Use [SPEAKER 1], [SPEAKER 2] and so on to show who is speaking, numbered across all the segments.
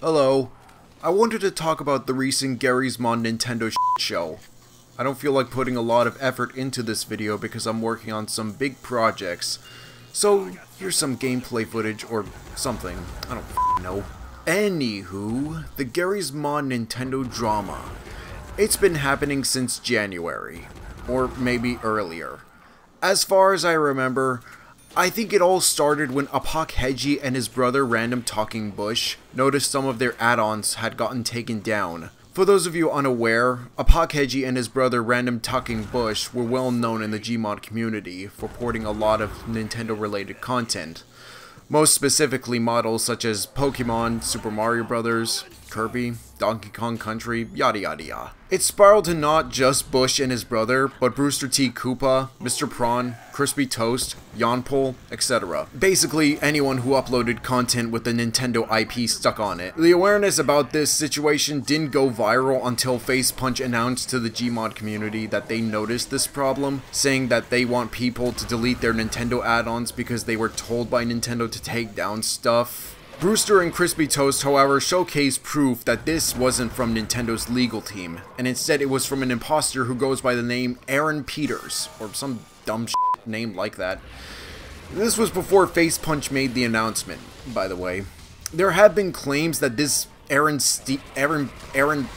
[SPEAKER 1] Hello. I wanted to talk about the recent Garry's Mod Nintendo show. I don't feel like putting a lot of effort into this video because I'm working on some big projects. So, here's some gameplay footage or something. I don't know. Anywho, the Garry's Mod Nintendo drama. It's been happening since January. Or maybe earlier. As far as I remember, I think it all started when Apoc and his brother Random Talking Bush noticed some of their add-ons had gotten taken down. For those of you unaware, Apoc and his brother Random Talking Bush were well known in the Gmod community for porting a lot of Nintendo related content. Most specifically models such as Pokemon, Super Mario Bros., Kirby, Donkey Kong Country, yada yada yada. It spiraled to not just Bush and his brother, but Brewster T. Koopa, Mr. Prawn, Crispy Toast, Yonpol, etc. Basically, anyone who uploaded content with the Nintendo IP stuck on it. The awareness about this situation didn't go viral until Facepunch announced to the Gmod community that they noticed this problem, saying that they want people to delete their Nintendo add-ons because they were told by Nintendo to take down stuff Brewster and Crispy Toast, however, showcased proof that this wasn't from Nintendo's legal team, and instead it was from an imposter who goes by the name Aaron Peters, or some dumb name like that. This was before Facepunch made the announcement, by the way. There have been claims that this Aaron Ste Aaron Aaron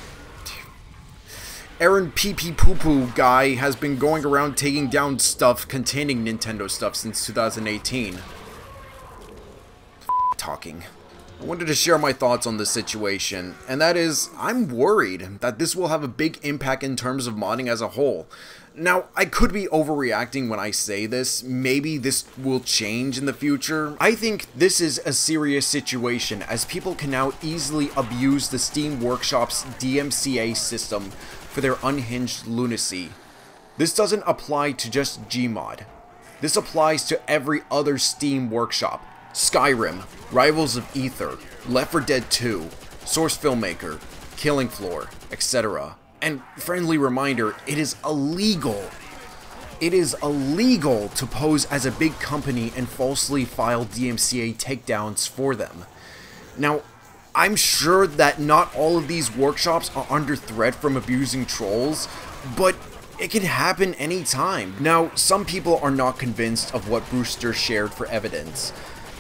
[SPEAKER 1] Aaron Pee Pee Poo Poo guy has been going around taking down stuff containing Nintendo stuff since 2018 talking. I wanted to share my thoughts on this situation, and that is, I'm worried that this will have a big impact in terms of modding as a whole. Now, I could be overreacting when I say this, maybe this will change in the future. I think this is a serious situation as people can now easily abuse the Steam Workshop's DMCA system for their unhinged lunacy. This doesn't apply to just Gmod. This applies to every other Steam Workshop, Skyrim, Rivals of Aether, Left 4 Dead 2, Source Filmmaker, Killing Floor, etc. And friendly reminder, it is illegal. It is illegal to pose as a big company and falsely file DMCA takedowns for them. Now, I'm sure that not all of these workshops are under threat from abusing trolls, but it can happen anytime. Now, some people are not convinced of what Brewster shared for evidence.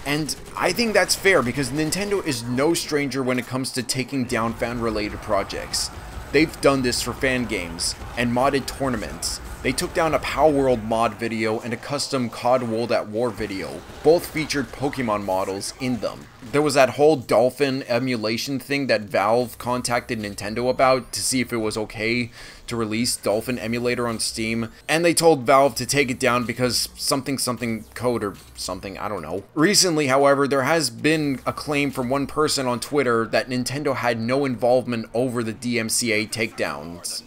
[SPEAKER 1] And I think that's fair because Nintendo is no stranger when it comes to taking down fan-related projects. They've done this for fan games and modded tournaments. They took down a Palworld mod video and a custom COD World at War video. Both featured Pokemon models in them. There was that whole Dolphin emulation thing that Valve contacted Nintendo about to see if it was okay to release Dolphin emulator on Steam, and they told Valve to take it down because something something code or something, I don't know. Recently, however, there has been a claim from one person on Twitter that Nintendo had no involvement over the DMCA takedowns.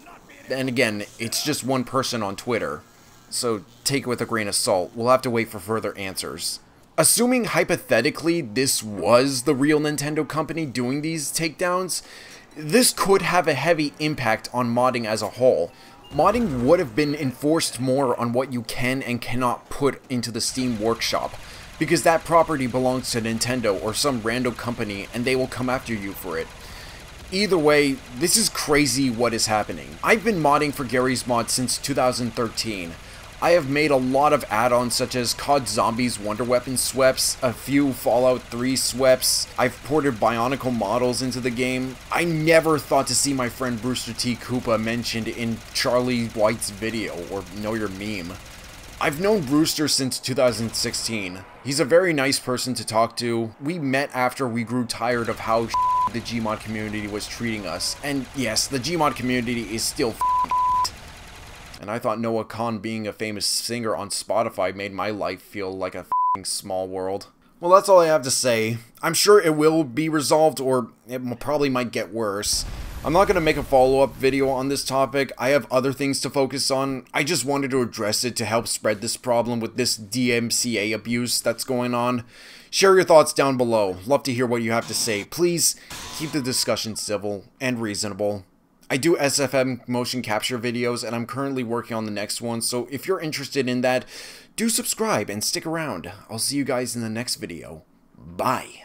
[SPEAKER 1] And again, it's just one person on Twitter, so take it with a grain of salt. We'll have to wait for further answers. Assuming hypothetically this was the real Nintendo company doing these takedowns, this could have a heavy impact on modding as a whole. Modding would have been enforced more on what you can and cannot put into the Steam Workshop, because that property belongs to Nintendo or some random company and they will come after you for it. Either way, this is crazy what is happening. I've been modding for Garry's Mod since 2013, I have made a lot of add-ons such as COD Zombies Wonder Weapon SWEPs, a few Fallout 3 SWEPs, I've ported Bionicle models into the game. I never thought to see my friend Brewster T. Koopa mentioned in Charlie White's video, or Know Your Meme. I've known Brewster since 2016. He's a very nice person to talk to. We met after we grew tired of how the Gmod community was treating us. And yes, the Gmod community is still and I thought Noah Kahan being a famous singer on Spotify made my life feel like a small world. Well, that's all I have to say. I'm sure it will be resolved, or it probably might get worse. I'm not going to make a follow-up video on this topic. I have other things to focus on. I just wanted to address it to help spread this problem with this DMCA abuse that's going on. Share your thoughts down below. Love to hear what you have to say. Please keep the discussion civil and reasonable. I do SFM motion capture videos and I'm currently working on the next one. So if you're interested in that, do subscribe and stick around. I'll see you guys in the next video. Bye.